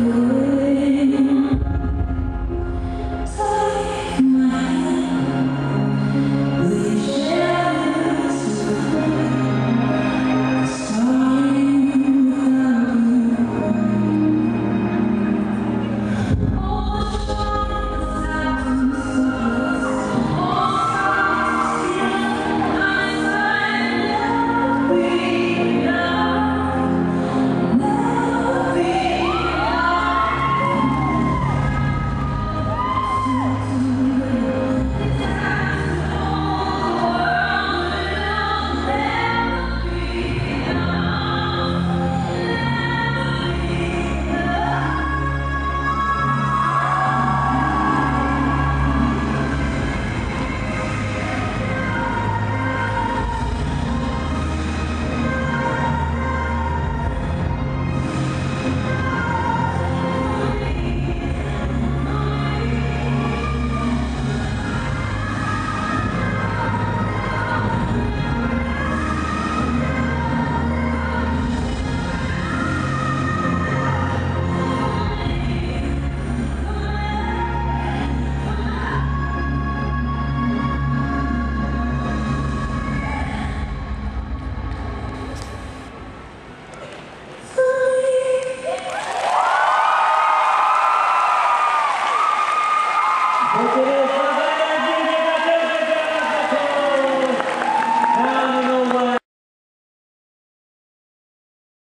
you.